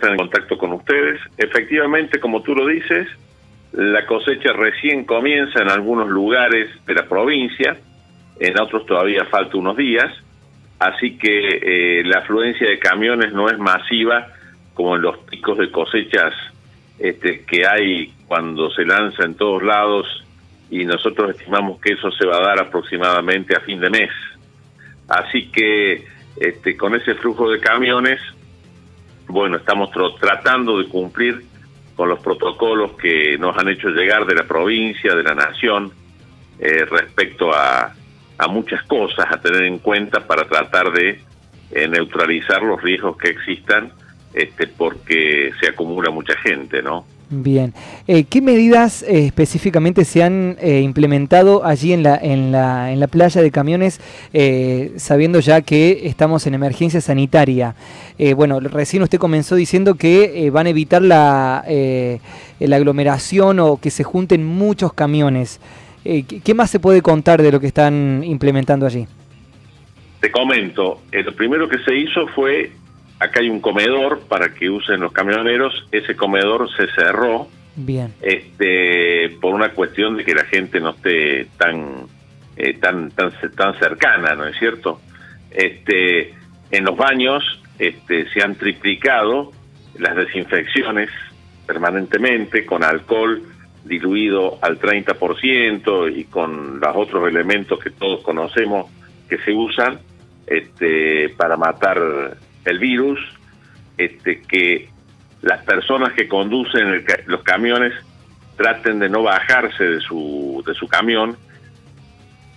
estar en contacto con ustedes. Efectivamente, como tú lo dices, la cosecha recién comienza en algunos lugares de la provincia, en otros todavía falta unos días, así que eh, la afluencia de camiones no es masiva como en los picos de cosechas este, que hay cuando se lanza en todos lados y nosotros estimamos que eso se va a dar aproximadamente a fin de mes. Así que este, con ese flujo de camiones, bueno, estamos tratando de cumplir con los protocolos que nos han hecho llegar de la provincia, de la nación, eh, respecto a, a, muchas cosas a tener en cuenta para tratar de eh, neutralizar los riesgos que existan, este, porque se acumula mucha gente, ¿no? Bien. Eh, ¿Qué medidas eh, específicamente se han eh, implementado allí en la, en, la, en la playa de camiones, sabiendo ya que estamos en emergencia sanitaria? bueno, recién usted comenzó diciendo que van a evitar la, la aglomeración o que se junten muchos camiones. ¿Qué más se puede contar de lo que están implementando allí? Te comento, lo primero que se hizo fue acá hay un comedor para que usen los camioneros, ese comedor se cerró. Bien. Este, por una cuestión de que la gente no esté tan eh, tan tan tan cercana, ¿no es cierto? Este, en los baños este, se han triplicado las desinfecciones permanentemente con alcohol diluido al 30% y con los otros elementos que todos conocemos que se usan este, para matar el virus, este, que las personas que conducen los camiones traten de no bajarse de su, de su camión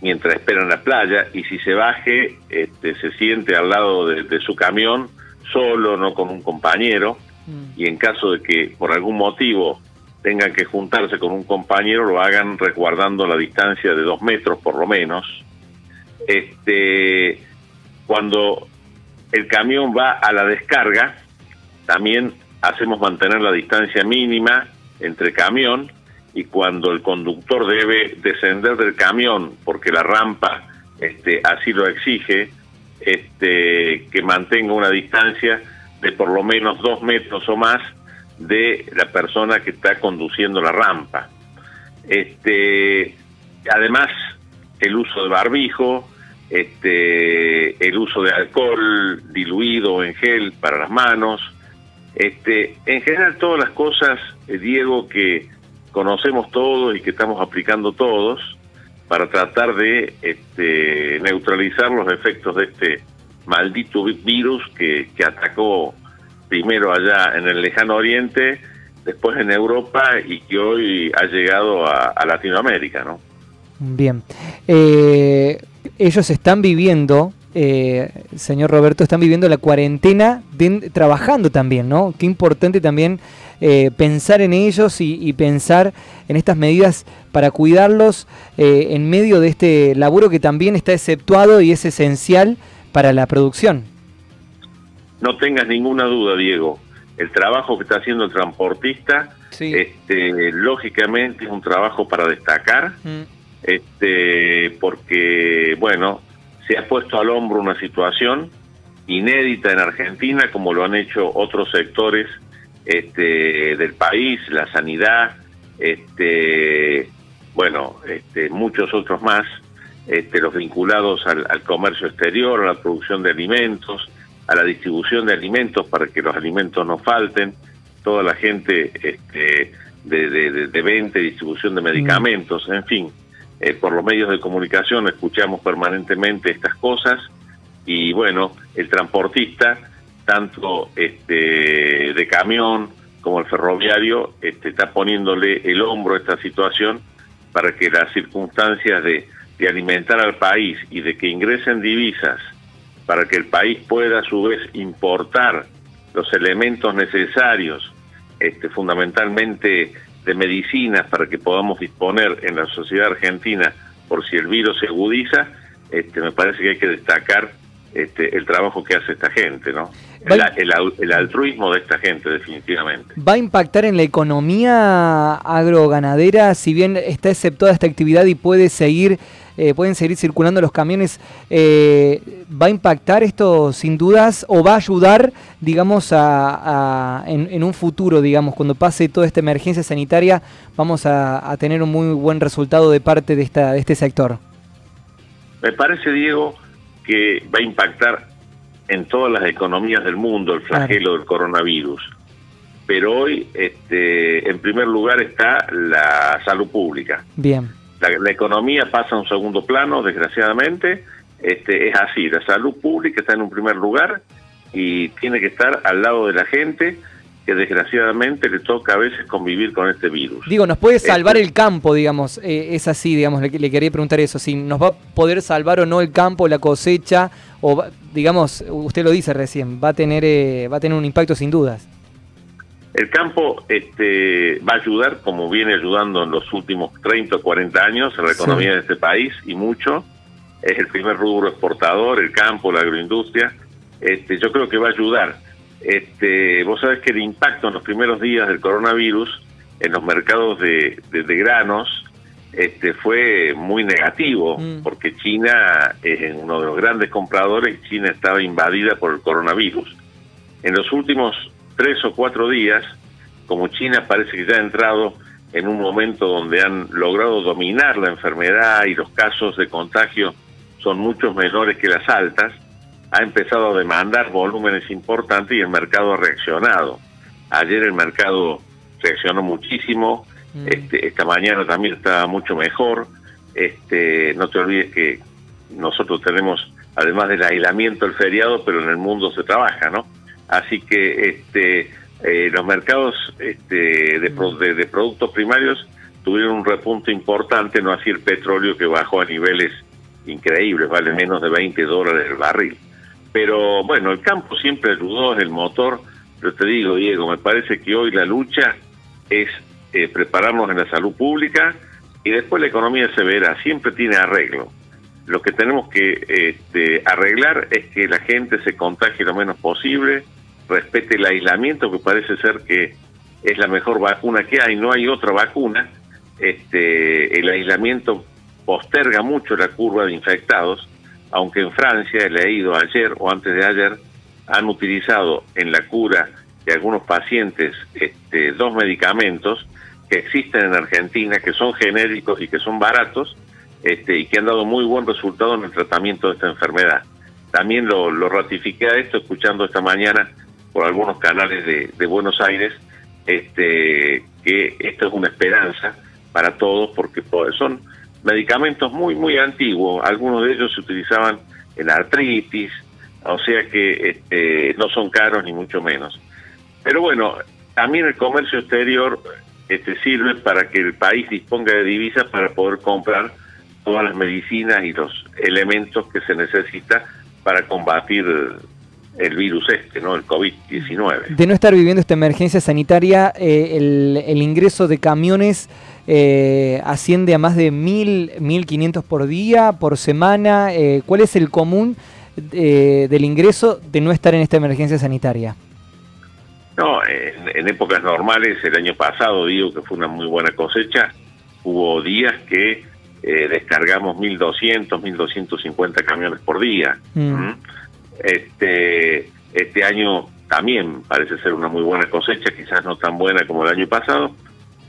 mientras esperan la playa y si se baje este, se siente al lado de, su camión solo, no con un compañero mm. y en caso de que por algún motivo tengan que juntarse con un compañero lo hagan resguardando la distancia de dos metros por lo menos. Este, cuando el camión va a la descarga, también hacemos mantener la distancia mínima entre camión y cuando el conductor debe descender del camión porque la rampa este, así lo exige, este, que mantenga una distancia de por lo menos dos metros o más de la persona que está conduciendo la rampa. Este, además, el uso de barbijo, este, el uso de alcohol diluido en gel para las manos, este, en general todas las cosas, eh, Diego, que conocemos todos y que estamos aplicando todos para tratar de este, neutralizar los efectos de este maldito virus que, atacó primero allá en el lejano oriente, después en Europa y que hoy ha llegado a, a Latinoamérica, ¿no? Bien. Eh, ellos están viviendo, eh, señor Roberto, están viviendo la cuarentena trabajando también, ¿no? Qué importante también eh, pensar en ellos y, pensar en estas medidas para cuidarlos en medio de este laburo que también está exceptuado y es esencial para la producción. No tengas ninguna duda, Diego. El trabajo que está haciendo el transportista, este, lógicamente es un trabajo para destacar. Mm este, porque, bueno, se ha puesto al hombro una situación inédita en Argentina, como lo han hecho otros sectores este, del país, la sanidad, este, bueno, este, muchos otros más, este, los vinculados al, comercio exterior, a la producción de alimentos, a la distribución de alimentos para que los alimentos no falten, toda la gente este, de, de, de venta y distribución de medicamentos, en fin. Eh, por los medios de comunicación escuchamos permanentemente estas cosas y bueno, el transportista, tanto este, de camión como el ferroviario, este, está poniéndole el hombro a esta situación para que las circunstancias de, alimentar al país y de que ingresen divisas para que el país pueda a su vez importar los elementos necesarios, este, fundamentalmente de medicinas para que podamos disponer en la sociedad argentina por si el virus se agudiza, este, me parece que hay que destacar este, el trabajo que hace esta gente, ¿no? El, altruismo de esta gente, definitivamente. ¿Va a impactar en la economía agroganadera? Si bien está exceptuada esta actividad y puede seguir, eh, pueden seguir circulando los camiones, eh, ¿va a impactar esto sin dudas o va a ayudar, digamos, a, en, un futuro, digamos, cuando pase toda esta emergencia sanitaria, vamos a, a tener un muy buen resultado de parte de, esta, de este sector? Me parece, Diego, que va a impactar en todas las economías del mundo el flagelo del coronavirus. Pero hoy, este, en primer lugar, está la salud pública. Bien. La, economía pasa a un segundo plano, desgraciadamente. Este, es así, la salud pública está en un primer lugar y tiene que estar al lado de la gente que desgraciadamente le toca a veces convivir con este virus. Digo, ¿nos puede salvar este el campo, digamos? Eh, es así, digamos, le, le, quería preguntar eso, si nos va a poder salvar o no el campo, la cosecha, o digamos, usted lo dice recién, va a tener, eh, va a tener un impacto sin dudas. El campo este, va a ayudar, como viene ayudando en los últimos 30 o 40 años, en la economía de este país, y mucho. Es el primer rubro exportador, el campo, la agroindustria. Este, yo creo que va a ayudar este, vos sabés que el impacto en los primeros días del coronavirus en los mercados de, granos este, fue muy negativo, mm. porque China es uno de los grandes compradores y China estaba invadida por el coronavirus. En los últimos tres o cuatro días, como China parece que ya ha entrado en un momento donde han logrado dominar la enfermedad y los casos de contagio son muchos menores que las altas, ha empezado a demandar volúmenes importantes y el mercado ha reaccionado. Ayer el mercado reaccionó muchísimo, mm. este, esta mañana también está mucho mejor. Este, no te olvides que nosotros tenemos, además del aislamiento, el feriado, pero en el mundo se trabaja, ¿no? Así que este, eh, los mercados este, mm. de, de productos primarios tuvieron un repunte importante, no así el petróleo que bajó a niveles increíbles, vale menos de 20 dólares el barril. Pero bueno, el campo siempre ayudó, es el motor, pero te digo, Diego, me parece que hoy la lucha es eh, prepararnos en la salud pública y después la economía se verá, siempre tiene arreglo. Lo que tenemos que este, arreglar es que la gente se contagie lo menos posible, respete el aislamiento, que parece ser que es la mejor vacuna que hay, no hay otra vacuna. Este, el aislamiento posterga mucho la curva de infectados aunque en Francia, he leído ayer o antes de ayer, han utilizado en la cura de algunos pacientes este, dos medicamentos que existen en Argentina, que son genéricos y que son baratos, este, y que han dado muy buen resultado en el tratamiento de esta enfermedad. También lo, lo ratifiqué a esto escuchando esta mañana por algunos canales de, de Buenos Aires, este, que esto es una esperanza para todos porque son medicamentos muy, muy antiguos. Algunos de ellos se utilizaban en artritis, o sea que este, no son caros ni mucho menos. Pero bueno, también el comercio exterior este, sirve para que el país disponga de divisas para poder comprar todas las medicinas y los elementos que se necesita para combatir el virus este, ¿no? El COVID-19. De no estar viviendo esta emergencia sanitaria, eh, el, el ingreso de camiones eh, asciende a más de mil, mil quinientos por día, por semana. Eh, ¿Cuál es el común eh, del ingreso de no estar en esta emergencia sanitaria? No, en, épocas normales, el año pasado digo que fue una muy buena cosecha, hubo días que eh, descargamos 1.200, 1.250 camiones por día. Mm. Este, este año también parece ser una muy buena cosecha, quizás no tan buena como el año pasado,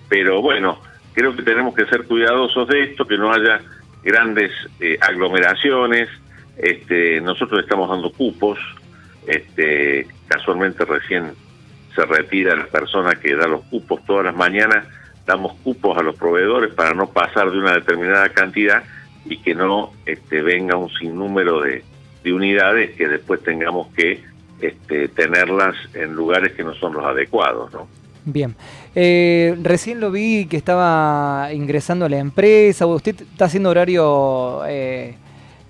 pero bueno, creo que tenemos que ser cuidadosos de esto, que no haya grandes eh, aglomeraciones. Este, nosotros estamos dando cupos, este, casualmente recién se retira la persona que da los cupos todas las mañanas, damos cupos a los proveedores para no pasar de una determinada cantidad y que no este, venga un sinnúmero de, de unidades que después tengamos que este, tenerlas en lugares que no son los adecuados, ¿no? Bien. Eh, recién lo vi que estaba ingresando a la empresa. ¿Usted está haciendo horario, eh,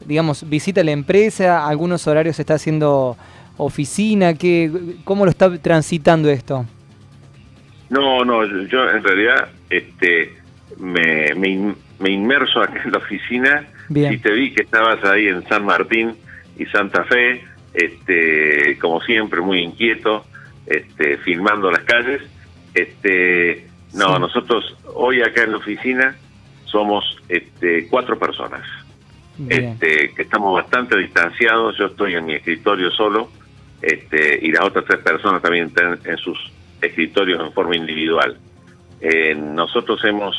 digamos, visita a la empresa? ¿Algunos horarios está haciendo oficina? ¿Qué, ¿Cómo lo está transitando esto? No, no, yo en realidad este, me, me, inmerso acá en la oficina y te vi que estabas ahí en San Martín y Santa Fe este, como siempre, muy inquieto, este, filmando las calles. Este, no, nosotros hoy acá en la oficina somos este, cuatro personas, este, que estamos bastante distanciados. Yo estoy en mi escritorio solo este, y las otras tres personas también están en sus escritorios en forma individual. Eh, nosotros hemos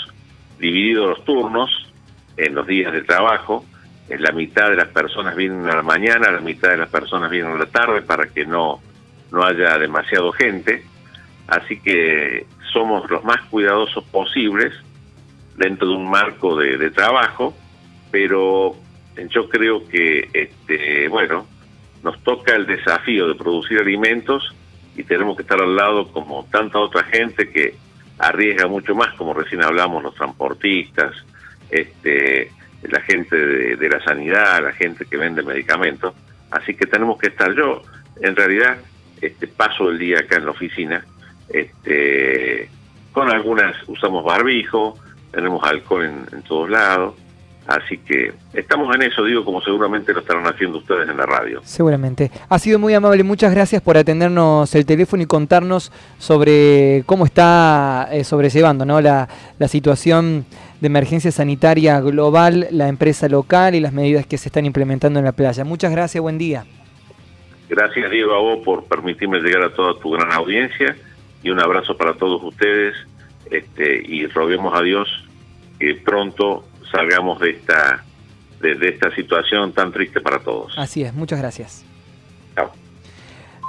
dividido los turnos en los días de trabajo. En la mitad de las personas vienen a la mañana, la mitad de las personas vienen a la tarde para que no, no haya demasiado gente. Así que somos los más cuidadosos posibles dentro de un marco de, trabajo, pero yo creo que, este, bueno, nos toca el desafío de producir alimentos y tenemos que estar al lado como tanta otra gente que arriesga mucho más, como recién hablamos, los transportistas, este, la gente de, la sanidad, la gente que vende medicamentos. Así que tenemos que estar yo, en realidad, este, paso el día acá en la oficina, este, con algunas, usamos barbijo, tenemos alcohol en todos lados, Así que estamos en eso, digo, como seguramente lo estarán haciendo ustedes en la radio. Seguramente. Ha sido muy amable, muchas gracias por atendernos el teléfono y contarnos sobre cómo está eh, sobrellevando ¿no? la, la situación de emergencia sanitaria global, la empresa local y las medidas que se están implementando en la playa. Muchas gracias, buen día. Gracias, Diego, a vos por permitirme llegar a toda tu gran audiencia y un abrazo para todos ustedes este, y roguemos a Dios que pronto salgamos de esta, de, esta situación tan triste para todos. Así es, muchas gracias. Chao.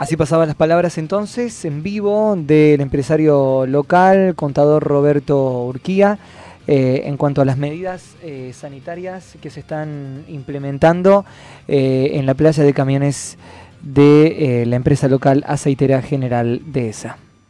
Así pasaban las palabras entonces en vivo del empresario local, contador Roberto Urquía, eh, en cuanto a las medidas eh, sanitarias que se están implementando eh, en la playa de camiones de la empresa local aceitera general de esa.